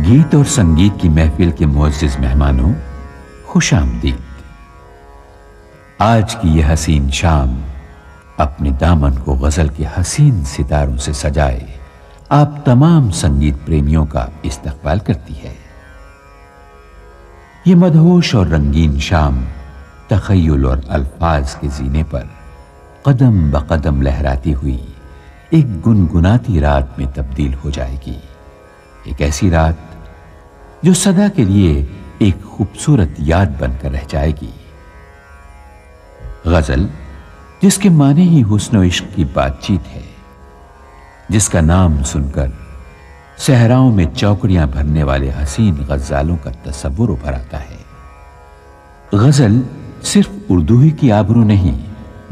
गीत और संगीत की महफिल के मोजिज मेहमानों खुश आज की यह हसीन शाम अपने दामन को गज़ल के हसीन सितारों से सजाए, आप तमाम संगीत प्रेमियों का इस्तकबाल करती है। ये मदहोश और रंगीन शाम तखयल और अल्फाज के जीने पर कदम ब कदम लहराती हुई एक गुनगुनाती रात में तब्दील हो जाएगी। एक ऐसी रात जो सदा के लिए एक खूबसूरत याद बनकर रह जाएगी। गज़ल, जिसके माने ही हुस्न इश्क की बातचीत है, जिसका नाम सुनकर सहराओं में चौकड़ियाँ भरने वाले हसीन गजालों का तस्वुर उभर आता है। गज़ल सिर्फ़ उर्दू ही की आबरू नहीं,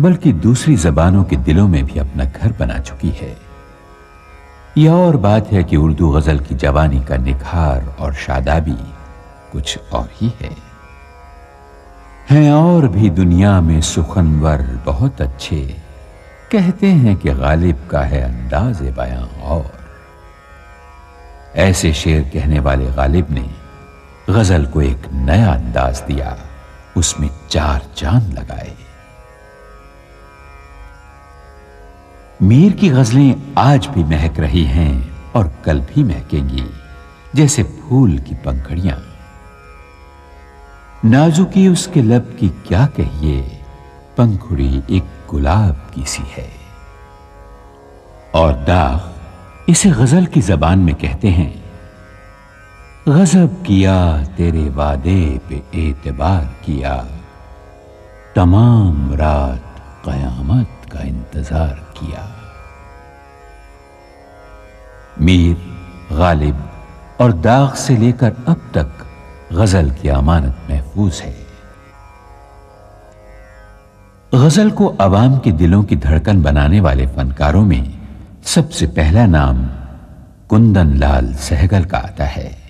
बल्कि दूसरी जबानों के दिलों में भी अपना घर बना चुकी है। यह और बात है कि उर्दू गज़ल की जवानी का निखार और शादाबी कुछ और ही है। हैं और भी दुनिया में सुखनवर बहुत अच्छे। कहते हैं कि गालिब का है अंदाज बयां और। ऐसे शेर कहने वाले गालिब ने गज़ल को एक नया अंदाज दिया। उसमें चार चाँद लगाए। मीर की गजलें आज भी महक रही हैं और कल भी महकेंगी, जैसे फूल की पंखड़ियाँ। नाजुकी उसके लब की क्या कहिए, पंखुड़ी एक गुलाब की सी है। और दाग इसे गज़ल की जबान में कहते हैं, गजब किया तेरे वादे पे एतबार किया, तमाम रात कयामत का इंतज़ार किया। मीर, गालिब और दाग से लेकर अब तक गज़ल की अमानत महफूज है। गज़ल को अवाम के दिलों की धड़कन बनाने वाले फनकारों में सबसे पहला नाम कुंदन लाल सहगल का आता है।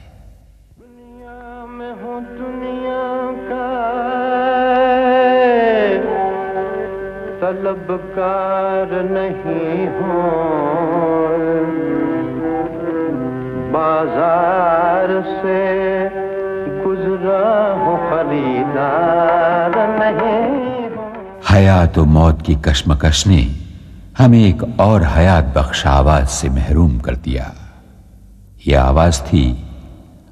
तलबकार नहीं हो बाज़ार से गुजरा हो खरीदार नहीं हयात व मौत की कश्मकश ने हमें एक और हयात बख्श आवाज़ से महरूम कर दिया। यह आवाज़ थी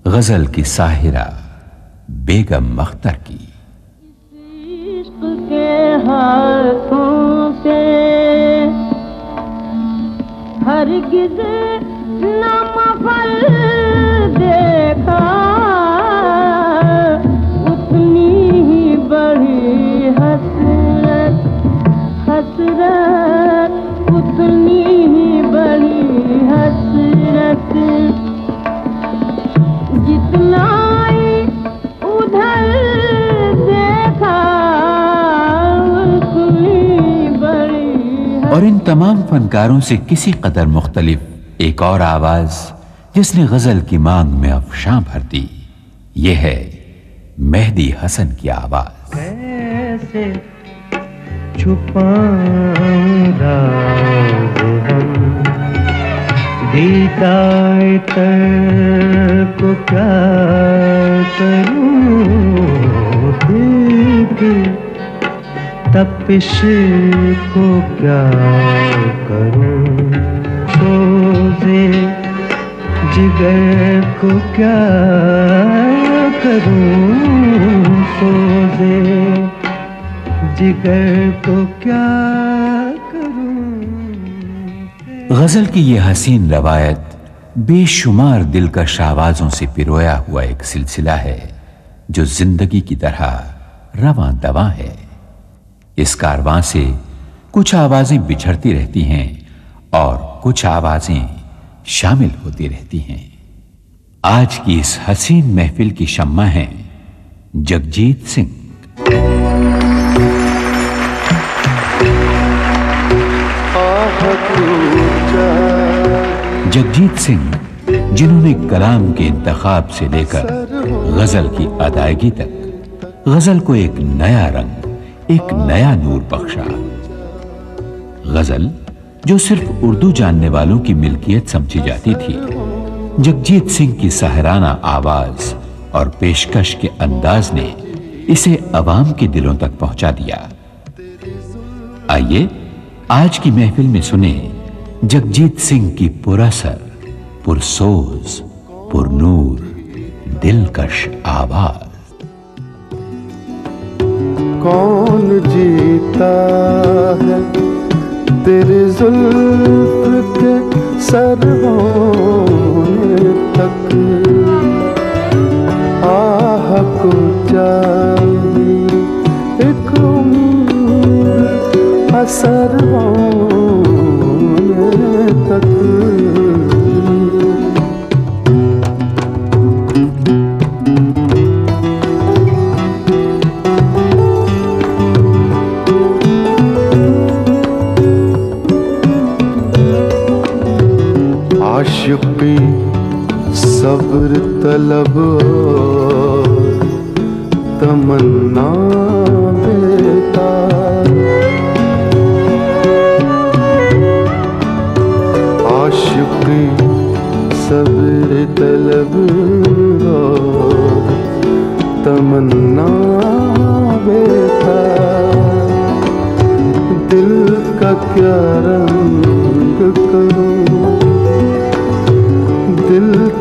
गज़ल की साहिरा बेगम मख्तर की। हाथों से। हरगिज न मफल देखा। उतनी ही बड़ी हसरत हसरत उतनी तमाम फनकारों से किसी कदर मुख्तलिफ़, एक और आवाज़, जिसने गज़ल की मांग में अफशां भर दी। यह है मेहदी हसन की आवाज़। दीदार तर को क्या करूँ? तपिश को क्या करूँ सोजे जिगर को क्या करूँ सोजे जिगर को क्या करूँ। गज़ल की यह हसीन रवायत बेशुमार दिलकश आवाजों से पिरोया हुआ एक सिलसिला है, जो ज़िंदगी की तरह रवा दवा है। इस कारवां से कुछ आवाज़ें बिछड़ती रहती हैं और कुछ आवाज़ें शामिल होती रहती हैं। आज की इस हसीन महफिल की शम्मा है जगजीत सिंह। जगजीत सिंह जिन्होंने कलाम के इंतखाब से लेकर गज़ल की अदायगी तक गज़ल को एक नया रंग एक नया नूर बख्शा। गज़ल, जो सिर्फ़ उर्दू जानने वालों की मिल्कियत समझी जाती थी। जगजीत सिंह की सहराना आवाज़ और पेशकश के अंदाज ने इसे अवाम के दिलों तक पहुँचा दिया। आइए, आज की महफिल में सुने जगजीत सिंह की पुरसर, पुरसोज, पुरनूर, दिलकश आवाज़। कौन जीता है? तेरे जुल्फ के सर होने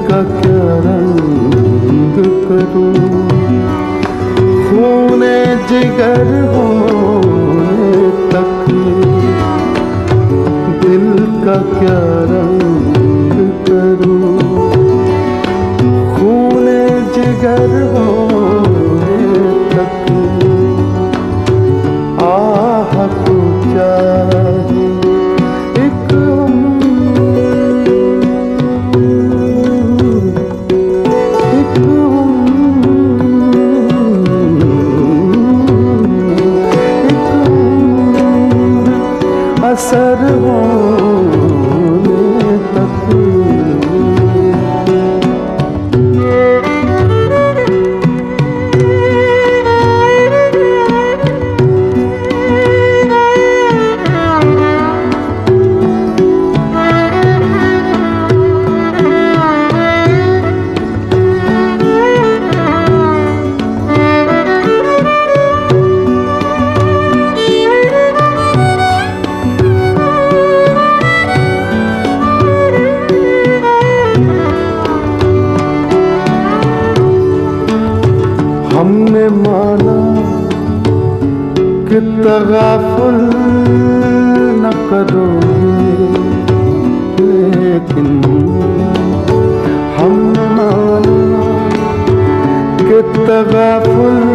का क्या रंग करूँ? खूने जिगर होने तक दिल का क्या रंग करूँ? खूने जिगर होने कि तगाफुल न करोगे लेकिन हमने माना कि तगाफुल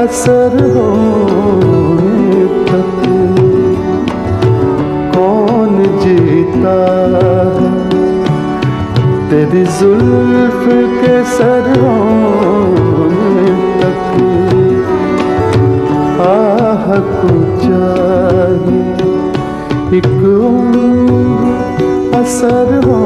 असर होने तक कौन जीता है? तेरी जुल्फ के सर होने तक आह को चाहे एक असर हो